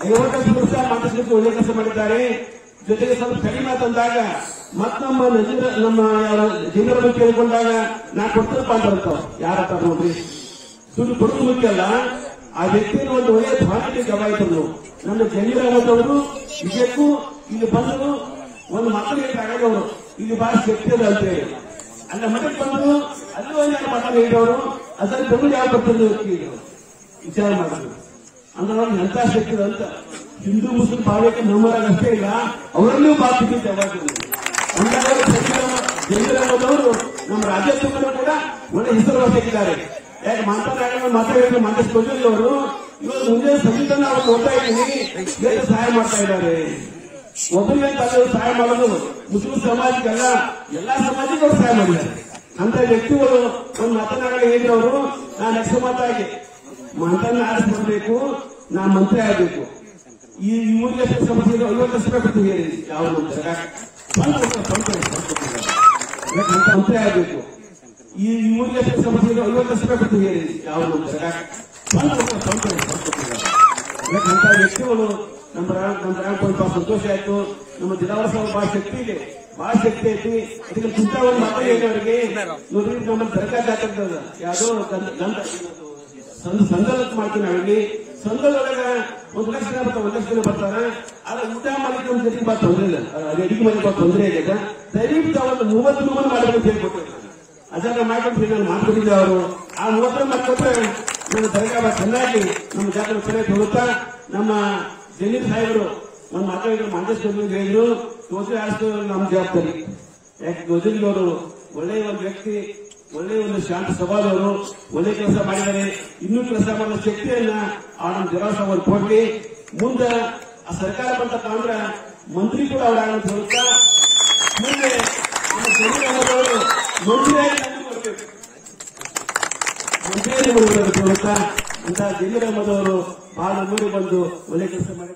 ಐವತ್ತು ವರ್ಷ ಮಾತಾಡಲಿಕ್ಕೆ ಒಳ್ಳೆ ಕೆಲಸ ಮಾಡಿದ್ದಾರೆ. ಜೊತೆಗೆ ಸ್ವಲ್ಪ ಕಡಿಮೆ ತಂದಾಗ ಮತ್ ನಮ್ಮ ನಮ್ಮ ಜನರ ಬಗ್ಗೆ ಕೇಳಿಕೊಂಡಾಗ ನಾ ಕೊಡ್ತಪ್ಪ ಅಂತ ಬರ್ತಾವ ಯಾರಪ್ಪ ನೋಡ್ರಿ? ಸುಳ್ಳು ಕೊಡೋದು ಮುಖ್ಯ ಅಲ್ಲ. ಆ ವ್ಯಕ್ತಿಯ ಒಂದು ಒಳ್ಳೆಯ ಭಾಷೆಗೆ ಗವಾಯಿತರು ನಮ್ಮ ಜಮೀರ್ ಅಹಮದ್ ಅವರು ನಿಜಕ್ಕೂ ಇಲ್ಲಿ ಬಂದರು ಒಂದು ಮಕ್ಕಳಿಗೆ ತಗೊಂಡವರು ಇಲ್ಲಿ ಬಹಳ ಶಕ್ತಿ ಅದ ಅಂತ ಹೇಳಿ. ಅಲ್ಲ ಮಠಕ್ಕೆ ಬಂದು ಅಲ್ಲಿ ಒಂದು ಯಾರು ಮಠ ಹೇಳಿದವರು ಅದರಲ್ಲಿ ಬೆಂಗಳೂರು ಯಾವ ಬರ್ತದೆ ವಿಚಾರ ಮಾಡಿದ್ರು ಅಂದ್ರೆ ಅವ್ರಿಗೆ ಎಂತ ಶಕ್ತಿ ಅಂತ ಹಿಂದೂ ಮುಸ್ಲಿಂ ಭಾವಕ್ಕೆ ನಮ್ಮರಾಗ ಅಷ್ಟೇ ಇಲ್ಲ ಅವರಲ್ಲೂ ಬಾಕಿ ಯಾವಾಗಲೂ. ನಮ್ಮ ನಮ್ಮ ರಾಜ್ಯೋದ್ಯಮಗಳು ಕೂಡ ಒಳ್ಳೆ ಹೆಸರುವಾಸಿಯಾಗಿದ್ದಾರೆ ಯಾಕೆ ಮಾತಾಡ ಮಾತಾಡಿದ್ರೆ ಮಾತಾಡಿಸ್ಕೊಂಡಿಲ್ಲ ಅವರು ಇವರು ಮುಂದೆ ಸಂವಿಧಾನ ಅವರು ನೋಡ್ತಾ ಇದ್ದೀನಿ ಬೇರೆ ಸಹಾಯ ಮಾಡ್ತಾ ಇದ್ದಾರೆ. ಒಬ್ಬರಿಗೆ ಸಹಾಯ ಮಾಡೋದು ಮುಸ್ಲಿಂ ಸಮಾಜಕ್ಕೆಲ್ಲ ಎಲ್ಲಾ ಸಮಾಜಕ್ಕೂ ಅವ್ರು ಸಹಾಯ ಮಾಡಿದ್ದಾರೆ. ಅಂತ ವ್ಯಕ್ತಿಗಳು ಒಂದು ಮಾತನಾಡಲು ಹೇಳಿದವರು, ನಾನು ಅಕ್ಷಮತಾಗಿ ಮಂತ್ರನ ಆರಿಸ್ಕೊಳ್ಬೇಕು, ನಾ ಮಂತ್ರಿ ಆಗಬೇಕು. ಈ ಊರಿಗೆ ಸಮಸ್ಯೆ ಐವತ್ತು ಲಕ್ಷ ರೂಪಾಯಿ ಕೊಡ್ತೀವಿ ಯಾವ ಮಂತ್ರ ಮಂತ್ರಿ ಆಗಬೇಕು. ಈ ಊರಿಗೆ ಸಮಸ್ಯೆ ಐವತ್ತು ಲಕ್ಷ ರೂಪಾಯಿ ಕೊಡ್ತೀವಿ ಯಾವ ಮಂತ್ರ ಅಂತ ವ್ಯಕ್ತಿಗಳು ನಮ್ಮ ನಮ್ಮ ರಾಮಪುರ ಬಹಳ ಸಂತೋಷ ಆಯ್ತು. ನಮ್ಮ ದಿನವಸ ಬಹಳ ಶಕ್ತಿ ಇದೆ. ಬಹಳ ಶಕ್ತಿ ಐತಿ. ಅದಕ್ಕೆ ಚಿಂತ ಒಂದು ಮಾತಾಡಿ ಅವರಿಗೆ. ನೋಡ್ರಿ ನಮ್ಮ ಸರ್ಕಾರ ಯಾವುದೋ ಸಂಘಲತ್ ಮಾಡ್ತೀವಿ ನಾವಿಲ್ಲಿ ಸಂಘದೊಳಗ ಒಂದು ಲಕ್ಷ ಜನ ಬರ್ತಾರೆ, ಒಂದ್ ಲಕ್ಷ ಜನ ಬರ್ತಾರೆ. ಆದ್ರೆ ಊಟ ಮಾಡ್ಲಿಕ್ಕೆ ಒಂದ್ ಜೊತೆಗೆ ಬಾ ತೊಂದ್ರೆ ಇಲ್ಲ. ಅಡಿಗೆ ಬಾ ತೊಂದರೆ ಇದೆ ದಯವಿಟ್ಟು ಒಂದು ಮೂವತ್ತು ರೂಪಾಯಿ ಮಾಡಬೇಕು ಹೇಳ್ಕೊಟ್ಟು. ಅದನ್ನ ಮಾಡ್ಕೊಂಡು ನಾನು ಮಾಡ್ಕೊಂಡಿದ್ದೆ ಅವರು. ಆ ಮೂವತ್ತರ ಮಾಡ್ಕೊಟ್ರೆ ನಮ್ಮ ದರ್ಗಾ ಚೆನ್ನಾಗಿ ನಮ್ಮ ಜಾತ್ರೆ ಚೆನ್ನಾಗಿ ಹೋಗುತ್ತಾ? ನಮ್ಮ ಜಮೀರ್ ಸಾಹೇಬರು ನಮ್ಮ ಮಾತಾಡಿದ್ರು ಮಂಡೇಶ್ವರ ಹೇಳಿದ್ರು. ತೋಸೆ ಆಸ್ತಿ ನಮ್ಮ ಜವಾಬ್ದಾರಿ ಯಾಕೆ ಗೊಜಲ್ ಅವರು ಒಳ್ಳೆಯ ಒಂದು ವ್ಯಕ್ತಿ ಒಳ್ಳೆಯ ಒಂದು ಶಾಂತ ಸಭಾದವರು ಒಳ್ಳೆ ಕೆಲಸ ಮಾಡಿದ್ದಾರೆ. ಇನ್ನೂ ಕೆಲಸ ಮಾಡೋ ಶಕ್ತಿಯನ್ನ ಆ ನಮ್ಮ ಜರಾಸ ಅವರು ಕೊಡ್ಲಿ ಮುಂದೆ ಆ ಸರ್ಕಾರ ಬಂತ ಅಂದ್ರೆ ಮಂತ್ರಿ ಕೂಡ ಅವರಾಗಂತ ಹೇಳುತ್ತಾ, ಮುಂದೆ ನಮ್ಮ ಅವರು ಮಂತ್ರಿಯಾಗಿ ಮಂತ್ರಿಯಾಗಿ ಅಂತ ಜಮೀರ್ ಅಹಮದ್ ಅವರು ಬಹಳ ಮುಂದೆ ಬಂದು ಒಳ್ಳೆ ಕೆಲಸ ಮಾಡಿ